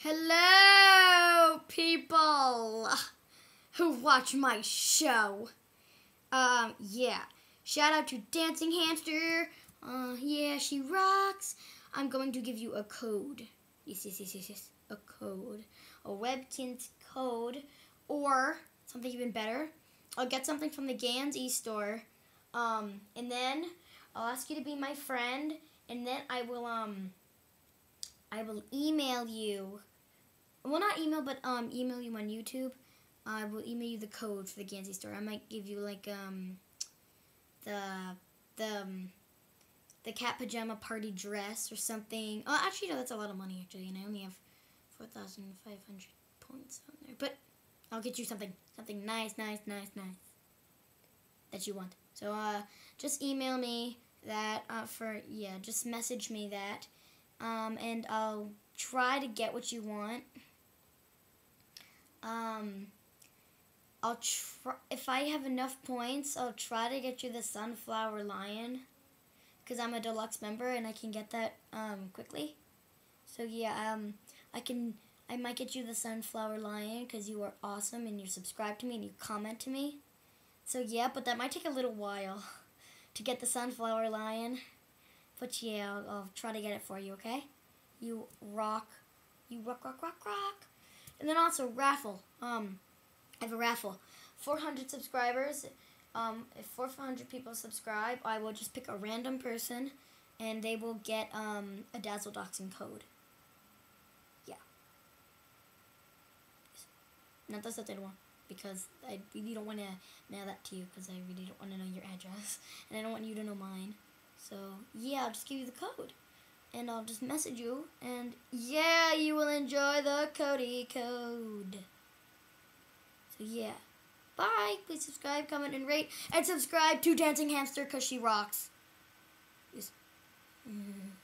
Hello, people who watch my show. Um, yeah. Shout out to Dancing Hamster. Uh, yeah, she rocks. I'm going to give you a code. Yes, yes, yes, yes, yes. A code. A Webkinz code. Or, something even better, I'll get something from the Ganz e-store. Um, and then I'll ask you to be my friend. And then I will, um, I will email you. Well, not email, but um, email you on YouTube. I will email you the code for the Ganz e-store. I might give you like um, the the um, the cat pajama party dress or something. Oh, actually, no, that's a lot of money actually, and I only have four thousand five hundred points on there. But I'll get you something, something nice, nice, nice, nice that you want. So uh, just email me that uh, for yeah, just message me that um, and I'll try to get what you want. Um, I'll try if I have enough points. I'll try to get you the sunflower lion, because I'm a deluxe member and I can get that um, quickly. So yeah, um, I can. I might get you the sunflower lion because you are awesome and you subscribe to me and you comment to me. So yeah, but that might take a little while to get the sunflower lion. But yeah, I'll, I'll, try to get it for you, okay? You rock. You rock, rock, rock, rock. And then also raffle. Um, I have a raffle. 400 subscribers. Um, if 400 people subscribe, I will just pick a random person, and they will get um, a Dazzle Doxing code. Yeah. Not that's what they want because I really don't want to mail that to you because I really don't want to know your address and I don't want you to know mine. So yeah, I'll just give you the code. And I'll just message you. And yeah, you will enjoy the Cody code. So yeah. Bye. Please subscribe, comment, and rate. And subscribe to Dancing Hamster because she rocks. Yes. Mm.